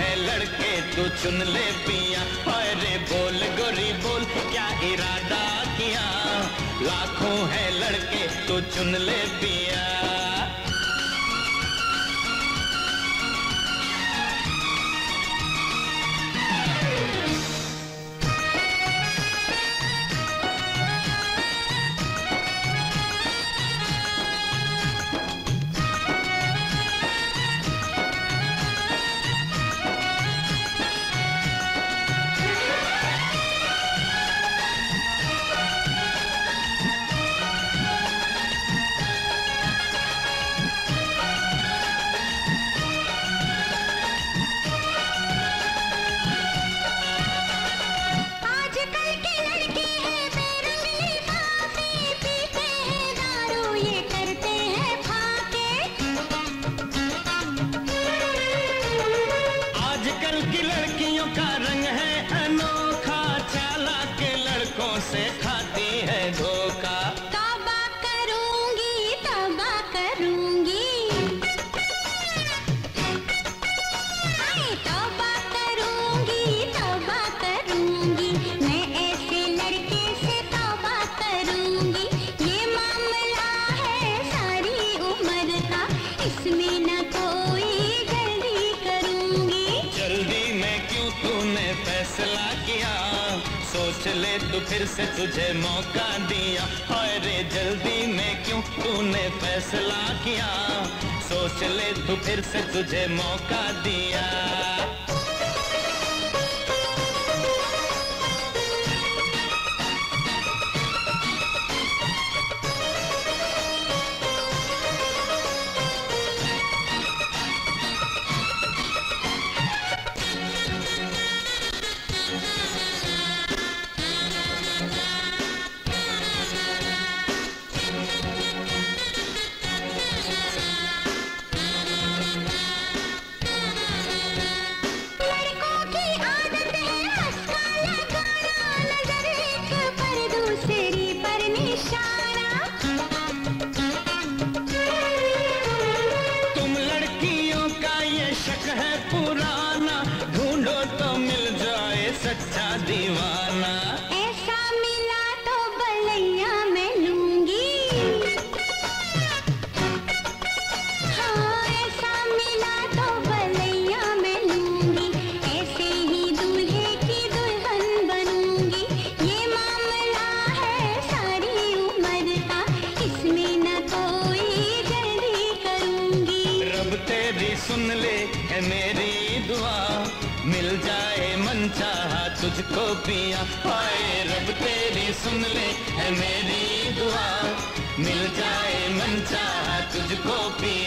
है लड़के, तू चुन ले पिया। अरे बोल, गोरी बोल, क्या इरादा किया? लाखों है लड़के, तू चुन ले पिया। से खाती ले तू फिर से तुझे मौका दिया। और जल्दी में क्यों तूने फैसला किया? सोच ले तू फिर से तुझे मौका दिया। सच्चा दीवाना। ऐसा मिला तो बलैया मैं लूँगी। हाँ ऐसा मिला तो बलैया मैं लूँगी। ऐसे ही दूल्हे की दुल्हन बनूँगी। ये मामला है सारी उम्र का। इसमें न कोई जल्दी करूँगी। रब तेरी सुन ले है मेरी दुआ। मिल जाए मन चाहा तुझको पिया। पाए रब, तेरी सुन ले, है मेरी दुआ। मिल जाए मन चाहा तुझको पिया।